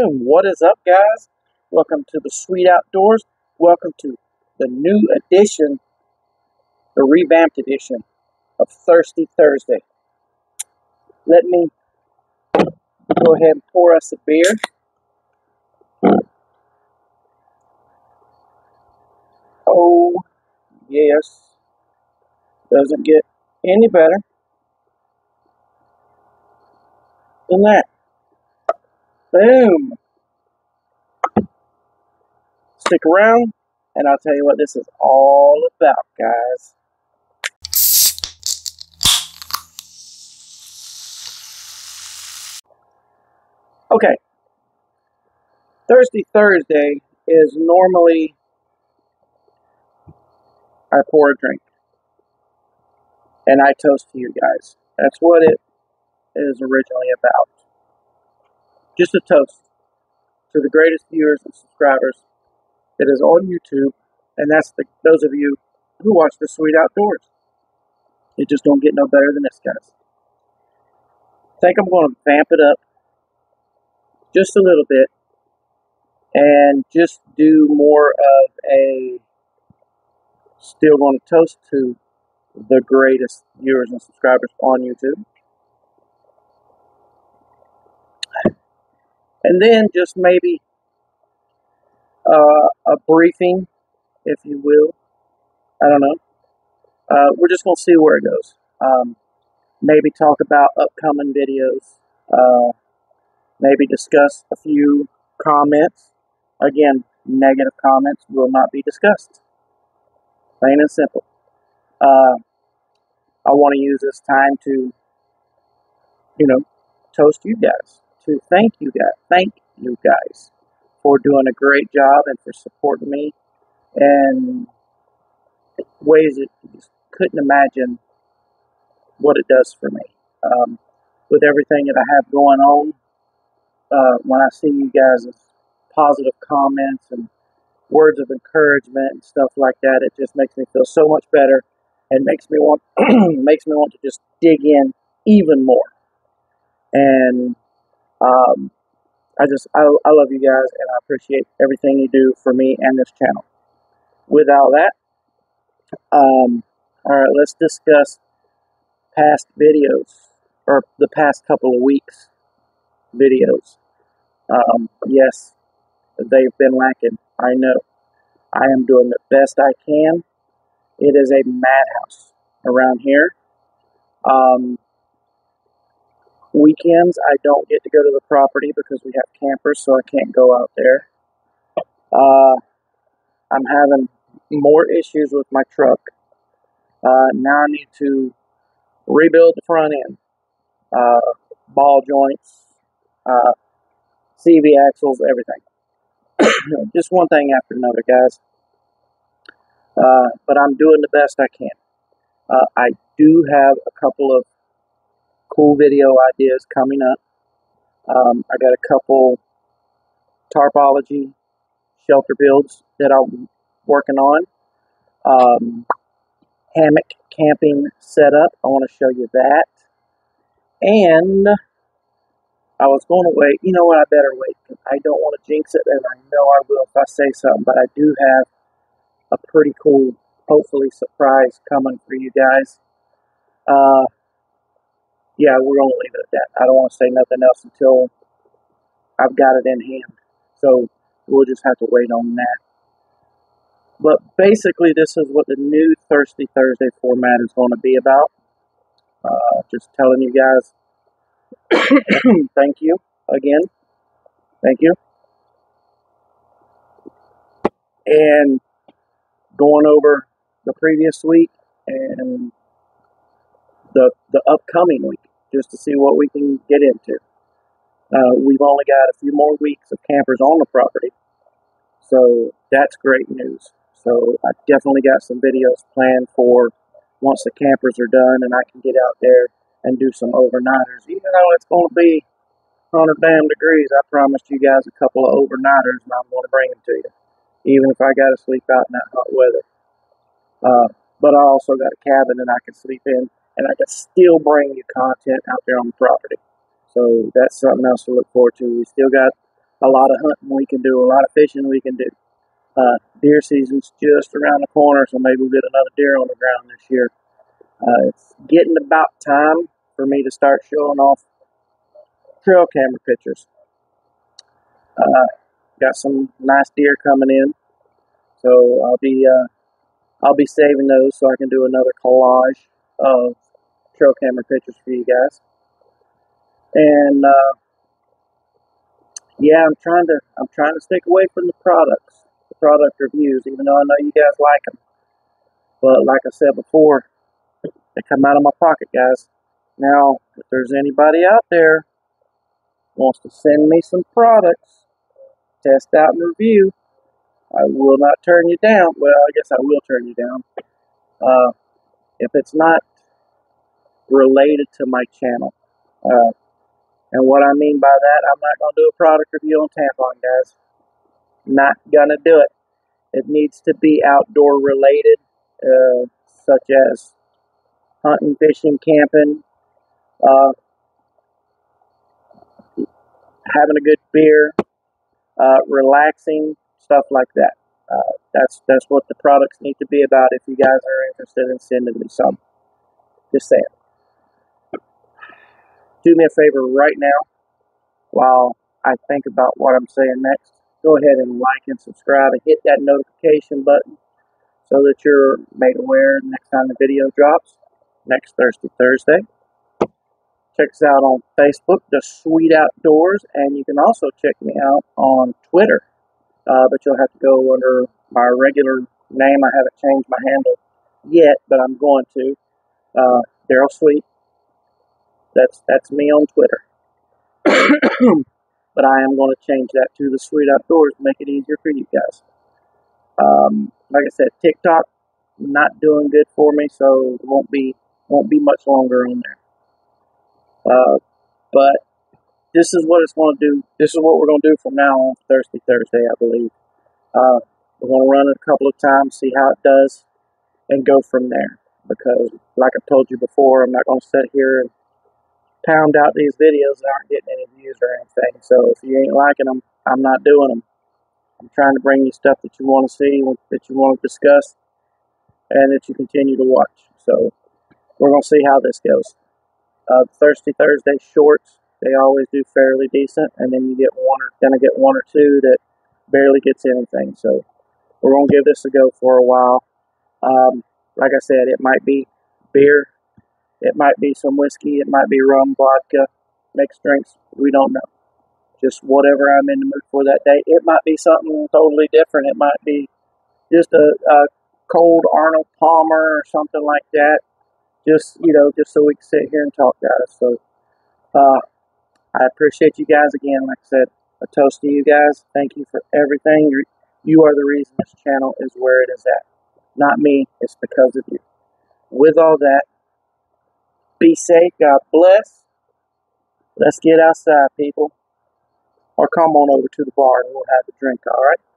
Boom! What is up, guys? Welcome to the Sweet Outdoors. Welcome to the new edition, the revamped edition of Thirsty Thursday. Let me go ahead and pour us a beer. Oh, yes. Doesn't get any better than that. Boom. Stick around, and I'll tell you what this is all about, guys. Okay. Thirsty, Thursday is normally I pour a drink and I toast to you guys. That's what it is originally about. Just a toast to the greatest viewers and subscribers that is on YouTube, and that's the, those of you who watch the Sweet Outdoors. It just don't get no better than this, guys. I think I'm going to vamp it up just a little bit and just do more of a still going to toast to the greatest viewers and subscribers on YouTube. And then just maybe uh, a briefing, if you will. I don't know. Uh, we're just going to see where it goes. Um, maybe talk about upcoming videos. Uh, maybe discuss a few comments. Again, negative comments will not be discussed. Plain and simple. Uh, I want to use this time to, you know, toast you guys, to thank you guys, thank you guys for doing a great job and for supporting me in ways that you just couldn't imagine what it does for me. Um, with everything that I have going on, uh, when I see you guys' positive comments and words of encouragement and stuff like that, it just makes me feel so much better and makes me want makes me want to just dig in even more. And um, I just I, I love you guys and I appreciate everything you do for me and this channel. With all that, um, all right, let's discuss past videos or the past couple of weeks videos. Um, yes, they've been lacking. I know. I am doing the best I can. It is a madhouse around here. Um, weekends, I don't get to go to the property because we have campers, so I can't go out there. Uh, I'm having more issues with my truck. Uh, now I need to rebuild the front end, uh, ball joints, uh, CV axles, everything. Just one thing after another, guys. Uh, but I'm doing the best I can. Uh, I do have a couple of cool video ideas coming up. Um, I got a couple tarpology shelter builds that I'm working on. Um, hammock camping setup. I want to show you that. And I was going to wait. You know what? I better wait. I don't want to jinx it, and I know I will if I say something. But I do have a pretty cool, hopefully, surprise coming for you guys. Uh, yeah, we're going to leave it at that. I don't want to say nothing else until I've got it in hand. So we'll just have to wait on that. But basically, this is what the new Thirsty Thursday format is going to be about. Uh, just telling you guys thank you again. Thank you. And going over the previous week and the the upcoming week just to see what we can get into. Uh, we've only got a few more weeks of campers on the property, so that's great news. So I definitely got some videos planned for once the campers are done and I can get out there and do some overnighters. Even though it's going to be 100 damn degrees, I promised you guys a couple of overnighters and I'm going to bring them to you, even if I got to sleep out in that hot weather. Uh, but I also got a cabin that I can sleep in and I can still bring you content out there on the property. So that's something else to look forward to. We still got a lot of hunting we can do, a lot of fishing we can do. Uh, deer season's just around the corner, so maybe we'll get another deer on the ground this year. Uh, it's getting about time for me to start showing off trail camera pictures. Uh, got some nice deer coming in, so I'll be uh, I'll be saving those so I can do another collage of trail camera pictures for you guys. And uh, yeah, I'm trying to I'm trying to stick away from the products, the product reviews, even though I know you guys like them. But like I said before, they come out of my pocket, guys. Now, if there's anybody out there wants to send me some products, test out and review, I will not turn you down. Well, I guess I will turn you down. Uh, if it's not related to my channel. Uh, and what I mean by that, I'm not going to do a product review on tampon, guys. Not going to do it. It needs to be outdoor related, uh, such as hunting, fishing, camping, uh, having a good beer, uh, relaxing, stuff like that. Uh, that's that's what the products need to be about. If you guys are interested in sending me some, just saying. Do me a favor right now, while I think about what I'm saying next. Go ahead and like and subscribe and hit that notification button so that you're made aware next time the video drops next Thirsty, Thursday. Check us out on Facebook, The Sweet Outdoors, and you can also check me out on Twitter. Uh, but you'll have to go under my regular name. I haven't changed my handle yet, but I'm going to. Uh, Daryl Sweet. That's that's me on Twitter. but I am going to change that to the Sweet Outdoors to make it easier for you guys. Um, like I said, TikTok not doing good for me, so won't be won't be much longer on there. Uh, but this is what it's going to do. This is what we're going to do from now on Thirsty, Thursday, I believe. Uh, we're going to run it a couple of times, see how it does, and go from there. Because, like I told you before, I'm not going to sit here and pound out these videos that aren't getting any views or anything. So if you ain't liking them, I'm not doing them. I'm trying to bring you stuff that you want to see, that you want to discuss, and that you continue to watch. So we're going to see how this goes. Uh, Thirsty Thursday shorts, they always do fairly decent, and then you get one or gonna get one or two that barely gets anything. So we're gonna give this a go for a while. Um, like I said, it might be beer, it might be some whiskey, it might be rum, vodka, mixed drinks. We don't know. Just whatever I'm in the mood for that day. It might be something totally different. It might be just a, a cold Arnold Palmer or something like that just you know, just so we can sit here and talk, guys. So uh, I appreciate you guys again. Like I said, a toast to you guys. Thank you for everything. You're, you are the reason this channel is where it is at. Not me. It's because of you. With all that, be safe. God bless. Let's get outside, people. Or come on over to the bar and we'll have a drink, all right?